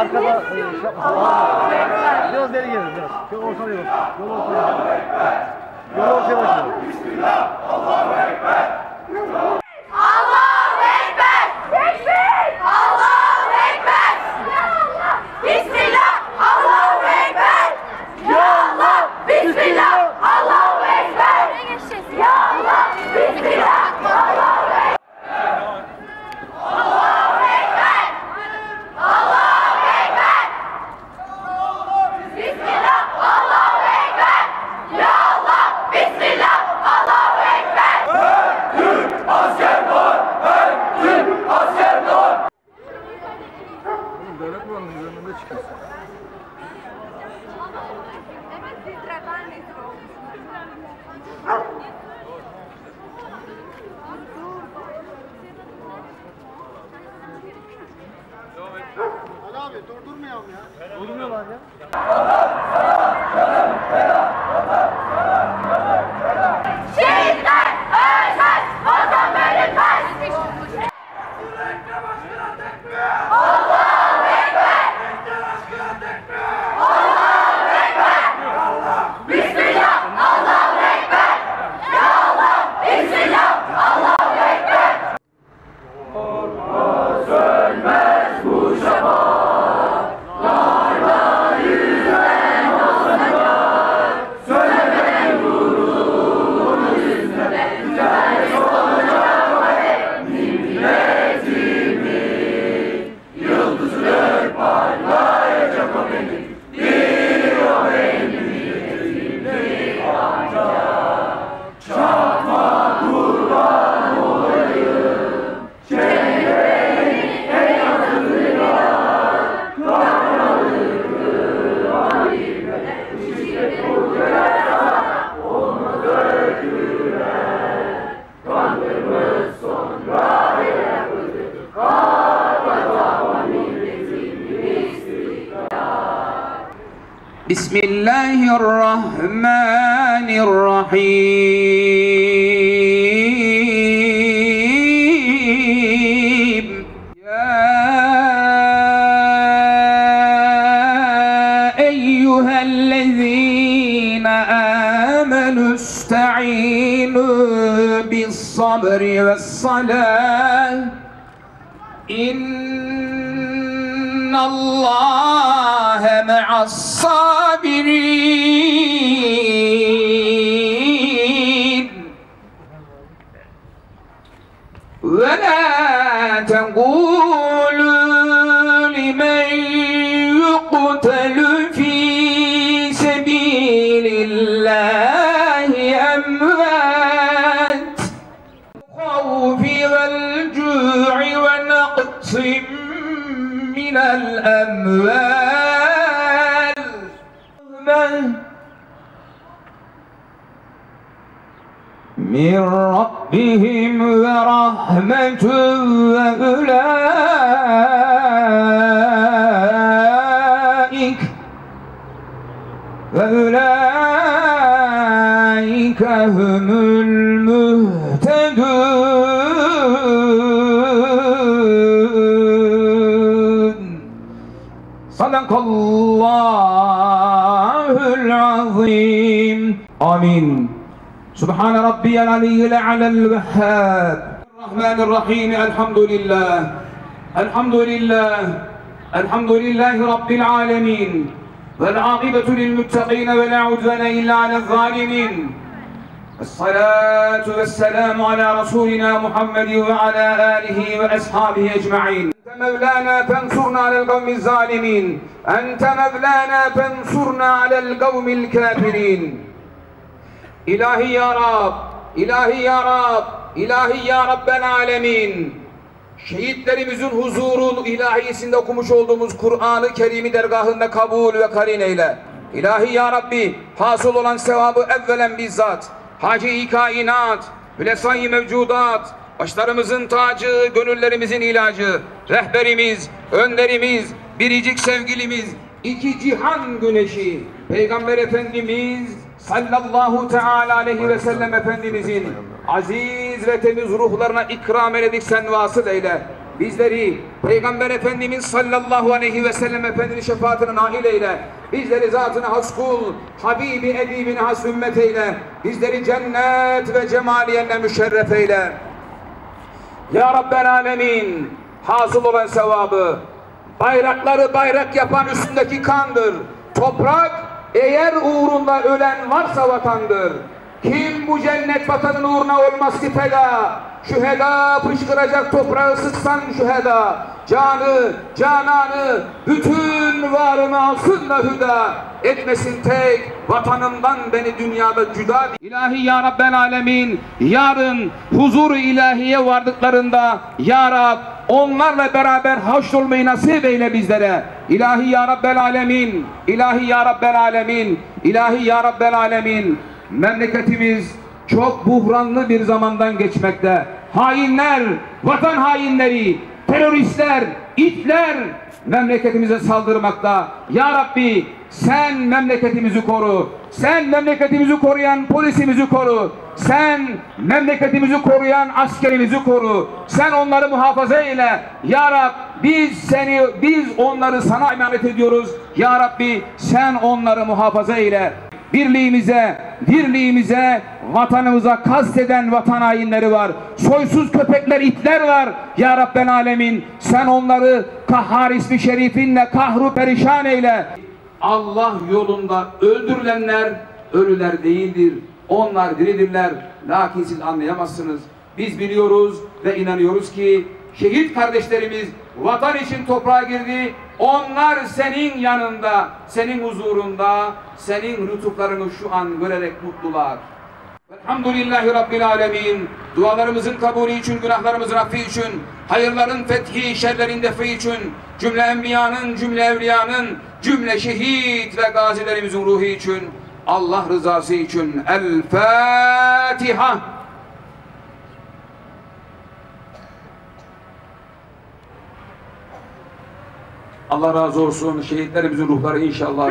Arkada e, şey. Biraz geri gelin biraz. Yol ortaya bak. Yol ortaya bak. Yol ortaya bak. Allahu بسم الله الرحمن الرحيم. يا أيها الذين آمنوا استعينوا بالصبر والصلاة. إن الله مع الصابرين ولا تقولوا لمن يقتل في سبيل الله أموات من الأموال. من ربهم ورحمة وأولئك. وأولئك هم المهتدون. صدق الله العظيم. آمين. سبحان ربي العلي الأعلى الوهاب. الرحمن الرحيم. الحمد لله. الحمد لله. الحمد لله رب العالمين. والعاقبة للمتقين ولا عدوان إلا على الظالمين. الصلاة والسلام على رسولنا محمد وعلى آله وأصحابه أجمعين أنت مولانا فانصرنا على القوم الظالمين أنت مولانا فانصرنا على القوم الكافرين İlahi ya Rab, ilahi ya Rab, ilahi ya Rabbel alemin. Şehitlerimizin huzurun ilahisinde okumuş olduğumuz Kur'an-ı Kerim'i dergahında kabul ve karin eyle. İlahi ya Rabbi, hasıl olan sevabı evvelen bizzat, Hacı-i kainat, Hülesai mevcudat, başlarımızın tacı, gönüllerimizin ilacı, rehberimiz, önderimiz, biricik sevgilimiz, iki cihan güneşi, Peygamber Efendimiz sallallahu teala aleyhi ve sellem Efendimizin aziz ve temiz ruhlarına ikram eyledik sen vasıl eyle. Bizleri Peygamber Efendimiz sallallahu aleyhi ve sellem Efendinin şefaatine nail eyle. Bizleri zatına has kul, Habibi edibine has ümmet eyle. Bizleri cennet ve cemaliyenle müşerref eyle. Ya Rabbel Alemin hasıl olan sevabı bayrakları bayrak yapan üstündeki kandır. Toprak eğer uğrunda ölen varsa vatandır. Kim bu cennet vatanın uğruna olmaz ki feda? Şüheda fışkıracak toprağı sıksan şüheda. Canı, cananı, bütün varını alsın da hüda. Etmesin tek vatanımdan beni dünyada cüda. İlahi ya Rabbel Alemin yarın huzur ilahiye vardıklarında Ya Rab onlarla beraber haşrolmayı nasip eyle bizlere. İlahi ya Rabbel Alemin, İlahi ya Rabbel Alemin, İlahi ya Rabbel Alemin. Memleketimiz çok buhranlı bir zamandan geçmekte. Hainler, vatan hainleri, teröristler, itler memleketimize saldırmakta. Ya Rabbi sen memleketimizi koru. Sen memleketimizi koruyan polisimizi koru. Sen memleketimizi koruyan askerimizi koru. Sen onları muhafaza eyle. Ya Rab biz seni biz onları sana emanet ediyoruz. Ya Rabbi sen onları muhafaza eyle. Birliğimize, dirliğimize, vatanımıza kasteden vatan hainleri var. Soysuz köpekler, itler var. Ya Rabbel Alemin sen onları kahhar ismi şerifinle kahru perişan eyle. Allah yolunda öldürülenler ölüler değildir. Onlar diridirler. Lakin siz anlayamazsınız. Biz biliyoruz ve inanıyoruz ki şehit kardeşlerimiz vatan için toprağa girdi. Onlar senin yanında, senin huzurunda, senin lütuflarını şu an görerek mutlular. Elhamdülillahi Rabbil Alemin. Dualarımızın kabulü için, günahlarımızın affı için, hayırların fethi, şerlerin defi için, cümle enbiyanın, cümle evliyanın, cümle şehit ve gazilerimizin ruhu için, Allah rızası için. El Fatiha. Allah razı olsun. Şehitlerimizin ruhları inşallah